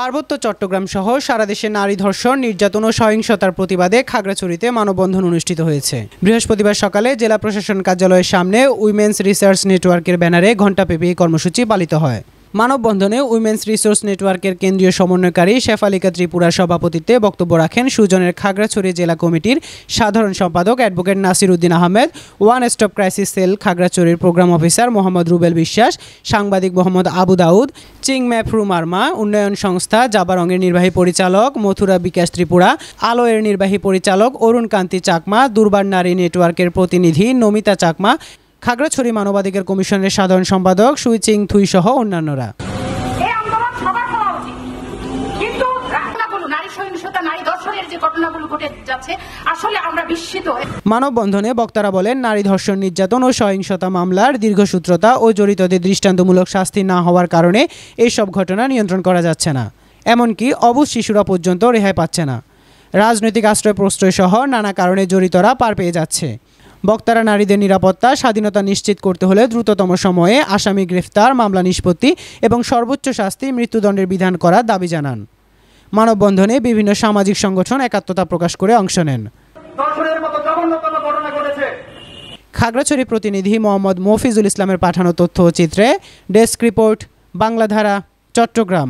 পার্বত্য চট্টগ্রাম সহ সারা দেশে নারী ধর্ষণ, নির্যাতন ও সহিংসতার প্রতিবাদে খাগড়াছড়িতে মানববন্ধন অনুষ্ঠিত হয়েছে। বৃহস্পতিবার সকালে জেলা প্রশাসন কার্যালয়ের সামনে উইমেন্স রিসার্চ নেটওয়ার্কের ব্যানারে ঘণ্টাব্যাপী কর্মসূচি পালিত হয়। মানববন্ধনে উইমেন্স রিসোর্স নেটওয়ার্কের কেন্দ্রীয় সমন্বয়কারী শেফালিকা ত্রিপুরার সভাপতিত্বে বক্তব্য রাখেন সুজনের খাগড়াছড়ি জেলা কমিটির সাধারণ সম্পাদক advocate Nasir Uddin Ahmed, one stop crisis cell খাগড়াছড়ির প্রোগ্রাম অফিসার মোহাম্মদ রুবেল বিশ্বাস, সাংবাদিক মোহাম্মদ আবু দাউদ, চিং ম্যাফরু মার্মা উন্নয়ন সংস্থা জাবারঙের নির্বাহী পরিচালক মথুরা বিকাশ ত্রিপুরা আলো এর নির্বাহী পরিচালক অরুণ কান্তি চাকমা, দুর্বার নারী নেটওয়ার্কের প্রতিনিধি নমিতা চাকমা খাগড়াছড়ি মানবাধিকার কমিশনের সাধারণ সম্পাদক সুইচিং থুই সহ অন্যান্যরা। মানববন্ধনে বক্তারা বলেন নারী ধর্ষণ নির্যাতন ও সহিংসতা মামলার দীর্ঘসূত্রতা ও জড়িতদের দৃষ্টান্তমূলক শাস্তি না হওয়ার কারণে এইসব ঘটনা নিয়ন্ত্রণ করা যাচ্ছে না। এমনকি অবুজ শিশুরা পর্যন্ত রেহাই পাচ্ছে না। রাজনৈতিক আশ্রয় প্রশ্রয় সহ নানা কারণে জড়িতরা পার পেয়ে যাচ্ছে। বক্তারা নারীদের নিরাপত্তা স্বাধীনতা নিশ্চিত করতে হলে দ্রুততম সময়ে আসামি গ্রেফতার মামলা নিষ্পত্তি এবং সর্বোচ্চ শাস্তি মৃত্যুদণ্ডের বিধান করার দাবি জানান। মানববন্ধনে বিভিন্ন সামাজিক সংগঠন একাত্মতা প্রকাশ করে অংশ নেন। খাগড়াছড়ি প্রতিনিধি মোহাম্মদ মফিজুল ইসলামের পাঠানো তথ্য ও চিত্রে ডেস্ক রিপোর্ট বাংলাধারা চট্টগ্রাম।